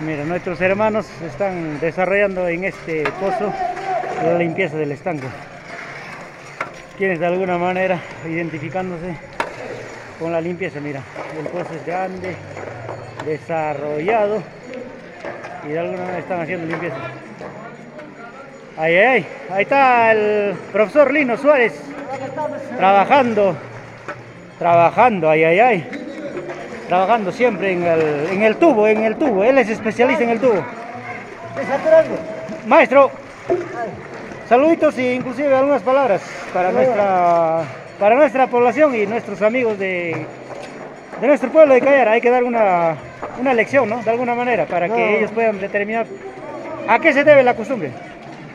Mira, nuestros hermanos están desarrollando en este pozo la limpieza del estanco. Quienes de alguna manera identificándose con la limpieza, mira, el pozo es grande, desarrollado y de alguna manera están haciendo limpieza. Ay, ay, ahí está el profesor Lino Suárez trabajando, trabajando, ay, ay, ay, trabajando siempre en el, en el tubo, en el tubo, él es especialista en el tubo. Maestro, saluditos e inclusive algunas palabras para nuestra, para nuestra población y nuestros amigos de, de nuestro pueblo de Cayara. Hay que dar una, una lección, ¿no? De alguna manera, para que ellos puedan determinar a qué se debe la costumbre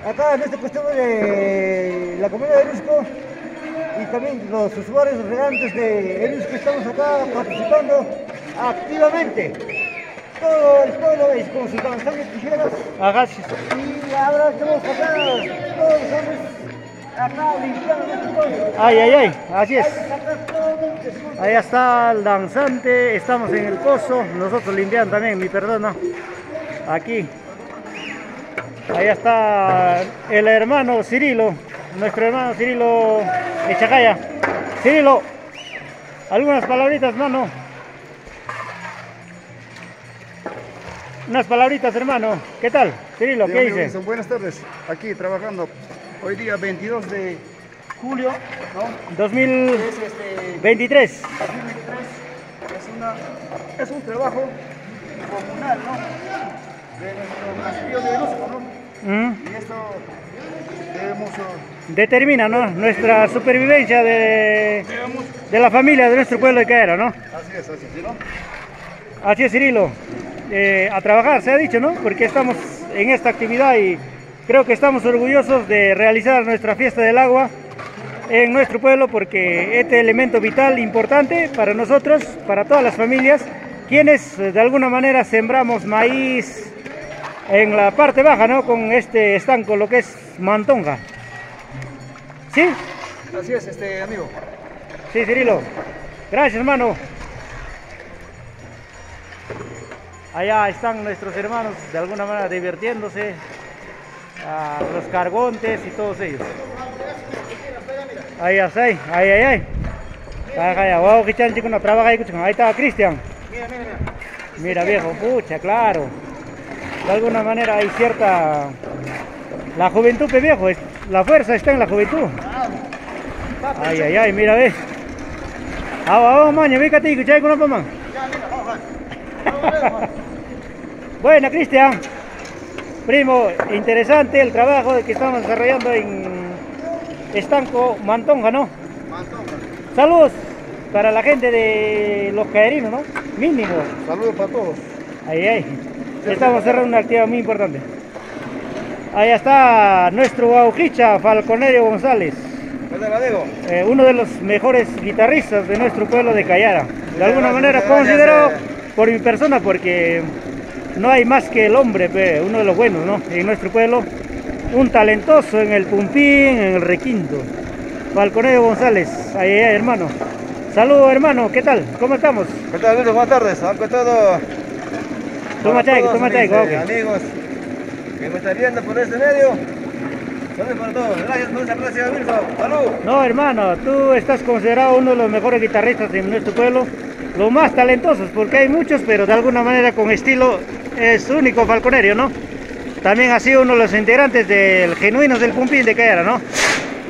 acá en esta cuestión de la comunidad de Erusco y también los usuarios regantes de Erusco estamos acá participando activamente. Todo el pueblo es con sus avanzadas tijeras. Agaches. Y ahora estamos acá, todos los hombres acá limpiando nuestro pueblo. Ay, ay, ay, así es. Ahí está el danzante, estamos en el pozo, nosotros limpiando también, mi perdona. Aquí, Ahí está el hermano Cirilo, nuestro hermano Cirilo de Chacaya. Cirilo, algunas palabritas, hermano. Unas palabritas, hermano. ¿Qué tal? Cirilo, ¿qué dice? Buenas tardes, aquí trabajando. Hoy día 22 de julio, ¿no? 2023. Es, es un trabajo comunal, ¿no? de nuestro de ¿no? Y esto debemos... Determina, ¿no? Nuestra supervivencia de, de la familia de nuestro pueblo de Caera, ¿no? Así es, así es, ¿no? Así es, Cirilo. Eh, a trabajar, se ha dicho, ¿no? Porque estamos en esta actividad y creo que estamos orgullosos de realizar nuestra fiesta del agua en nuestro pueblo porque este elemento vital importante para nosotros, para todas las familias, quienes eh, de alguna manera sembramos maíz, en la parte baja, ¿no? Con este estanco, lo que es Mantonga. ¿Sí? Así es, este amigo. Sí, Cirilo. Gracias, hermano. Allá están nuestros hermanos de alguna manera divirtiéndose, a los cargontes y todos ellos. Ahí está, ahí, ahí, ahí. Ahí, ahí está Cristian. Mira, mira, mira. Mira, viejo, pucha, claro de alguna manera hay cierta... La juventud, pe viejo, la fuerza está en la juventud. Ay, ay, ay, mira, ve. Ah, vamos, maña, ve que te con la mamá. Buena, Cristian. Primo, interesante el trabajo que estamos desarrollando en Estanco Mantonga, ¿no? Mantonga. Saludos para la gente de los caerinos, ¿no? Mínimo. Saludos para todos. Ay, ay. Estamos cerrando una actividad muy importante. Ahí está nuestro Aujicha Falconerio González. Eh, uno de los mejores guitarristas de nuestro pueblo de Cayara. De alguna manera considero por mi persona porque no hay más que el hombre, uno de los buenos ¿no? en nuestro pueblo. Un talentoso en el pumpín, en el requinto. Falconerio González, ahí, ahí hermano. Saludos hermano, ¿qué tal? ¿Cómo estamos? ¿Qué tal Buenas tardes, aunque todo Toma chaico, toma chaico. Amigos que me están viendo por este medio. Saludos para todos. Gracias, muchas gracias, Wilson. Salud. No, hermano, tú estás considerado uno de los mejores guitarristas de nuestro pueblo. Los más talentosos, porque hay muchos, pero de alguna manera con estilo es único falconerio, ¿no? También ha sido uno de los integrantes del Genuinos del Pumpín de Caera, ¿no?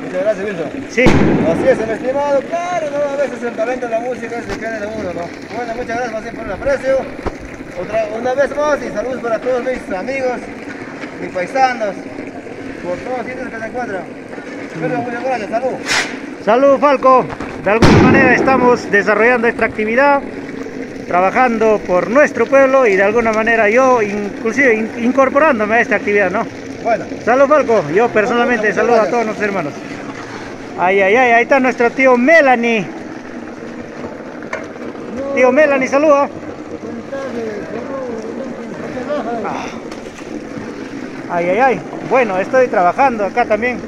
Muchas gracias, Wilson. Sí. Así es, mi estimado. Claro, no, a veces el talento de la música se queda de uno, ¿no? Bueno, muchas gracias por el aprecio. Otra, una vez más y saludos para todos mis amigos, mis paisanos, por todos los sitios que se encuentran. Pero muchas gracias, salud. Salud Falco, de alguna manera estamos desarrollando esta actividad, trabajando por nuestro pueblo y de alguna manera yo inclusive incorporándome a esta actividad, ¿no? Bueno. Salud Falco, yo personalmente saludo a todos nuestros hermanos. Ay, ay, ay, ahí está nuestro tío Melanie. Tío Melanie, saluda. Ay, ay, ay. Bueno, estoy trabajando acá también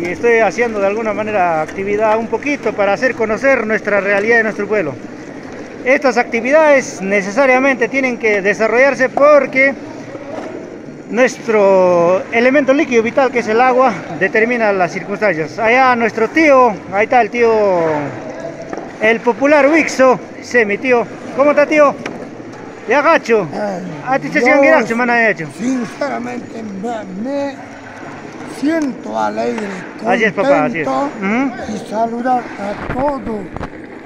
y estoy haciendo de alguna manera actividad un poquito para hacer conocer nuestra realidad de nuestro pueblo. estas actividades necesariamente tienen que desarrollarse porque nuestro elemento líquido vital que es el agua determina las circunstancias. Allá nuestro tío, ahí está el tío, el popular Wixo, ese mi tío. ¿Cómo está tío? Ya gacho. ¿A ti se sigan semana hecho? Sinceramente me, siento alegre, contento Así es, papá, así es. Y saludar a todos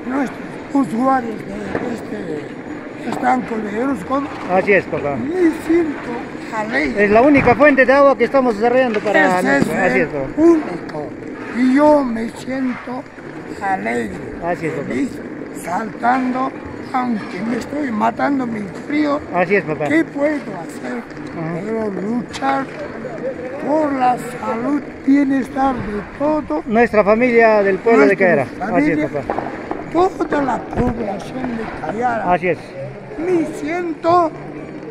nuestros usuarios de este estanco de Euroscon. Así es, papá. Me siento alegre. Es la única fuente de agua que estamos desarrollando para... Es Así es, papá. único. Y yo me siento alegre, Así es, papá. feliz, saltando, aunque me estoy matando mi frío. Así es, papá. ¿Qué puedo hacer? Pero luchar por la salud, bienestar de todo, Nuestra familia del pueblo de Caera. Así es, papá. toda la población de Cayara. Así es. Me siento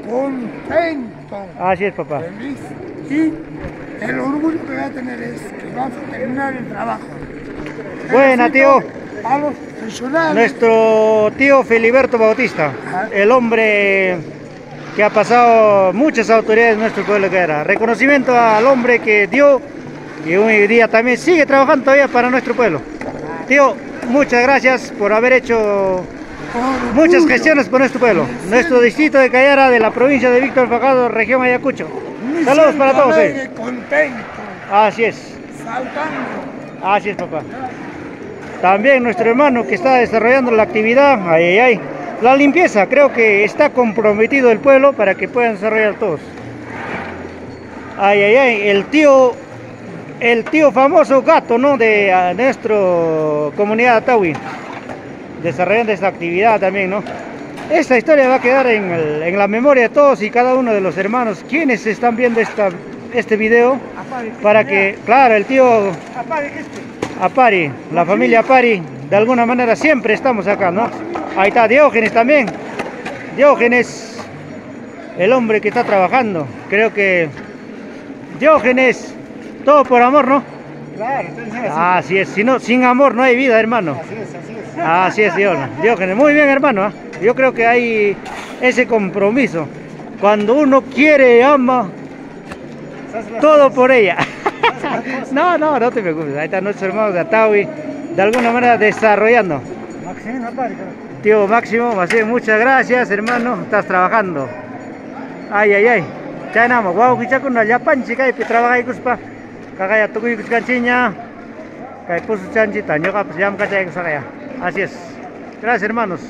contento, Así es, papá. feliz y el orgullo que voy a tener es que vamos a terminar el trabajo. Buena, tío. A los Nuestro tío Filiberto Bautista, el hombre que ha pasado muchas autoridades en nuestro pueblo de Caera. Reconocimiento al hombre que dio y hoy día también sigue trabajando todavía para nuestro pueblo. Tío, muchas gracias por haber hecho muchas gestiones por nuestro pueblo. Nuestro distrito de Cayara de la provincia de Víctor Facado, región Ayacucho. Saludos para todos. eh. Así es. saltando. Así es, papá. También nuestro hermano que está desarrollando la actividad, ay, ay, ay. La limpieza, creo que está comprometido el pueblo para que puedan desarrollar todos. Ay, ay, ay, el tío, el tío famoso gato, ¿no? De ah, nuestra comunidad Atawi, desarrollando esta actividad también, ¿no? Esta historia va a quedar en, el- en la memoria de todos y cada uno de los hermanos quienes están viendo esta, este video para que, claro, el tío Apari, la familia Apari, de alguna manera siempre estamos acá, ¿no? Ahí está Diógenes también. Diógenes, el hombre que está trabajando. Creo que Diógenes, todo por amor, ¿no? Claro, entonces así, es, si no, sin amor no hay vida, hermano. así es, así es. Así es, Diógenes. Diógenes, muy bien, hermano. ¿ah? Yo creo que hay ese compromiso. Cuando uno quiere, ama, todo por ella. no, no, no te preocupes. Ahí están nuestros hermanos de Atawi, de alguna manera desarrollando. Apari, Tío Máximo, muchas gracias, hermano. Estás trabajando. Ay, ay, ay. Chanamo, guau, kichaku na yapanchi kay trabaja y kuspa. Kakaya tukuy kuskanchiña. Kay puso chanchi taño ka pues yam kachay kusakaya. Así es. Gracias, hermanos.